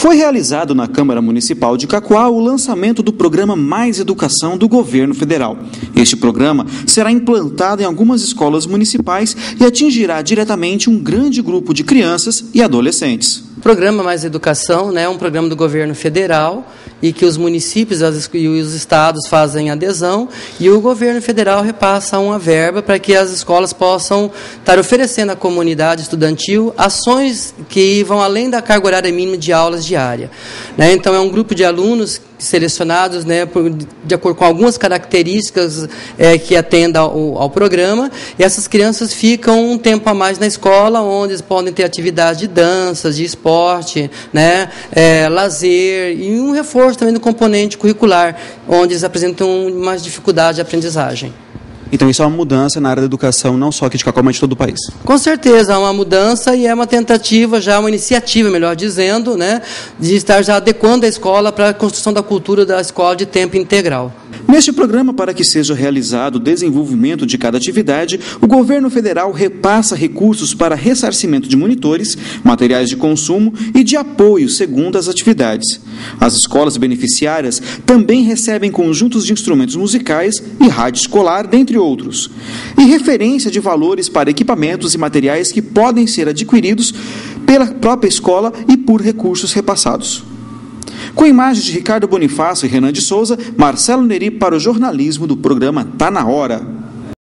Foi realizado na Câmara Municipal de Cacoá o lançamento do programa Mais Educação do Governo Federal. Este programa será implantado em algumas escolas municipais e atingirá diretamente um grande grupo de crianças e adolescentes. O programa Mais Educação né, é um programa do governo federal e que os municípios e os estados fazem adesão e o governo federal repassa uma verba para que as escolas possam estar oferecendo à comunidade estudantil ações que vão além da carga horária mínima de aulas diária. Né? Então, é um grupo de alunos selecionados né, por, de acordo com algumas características é, que atendam ao, ao, programa, e essas crianças ficam um tempo a mais na escola, onde eles podem ter atividades de danças, de esporte, né, é, lazer, e um reforço também do componente curricular, onde eles apresentam mais dificuldade de aprendizagem. Então isso é uma mudança na área da educação, não só aqui de Cacau, mas de todo o país. Com certeza, é uma mudança e é uma tentativa, já uma iniciativa, melhor dizendo, né, de estar já adequando a escola para a construção da cultura da escola de tempo integral. Neste programa, para que seja realizado o desenvolvimento de cada atividade, o governo federal repassa recursos para ressarcimento de monitores, materiais de consumo e de apoio segundo as atividades. As escolas beneficiárias também recebem conjuntos de instrumentos musicais e rádio escolar, dentre outros, e referência de valores para equipamentos e materiais que podem ser adquiridos pela própria escola e por recursos repassados. Com imagens de Ricardo Bonifácio e Renan de Souza, Marcelo Neri para o jornalismo do programa Tá na Hora.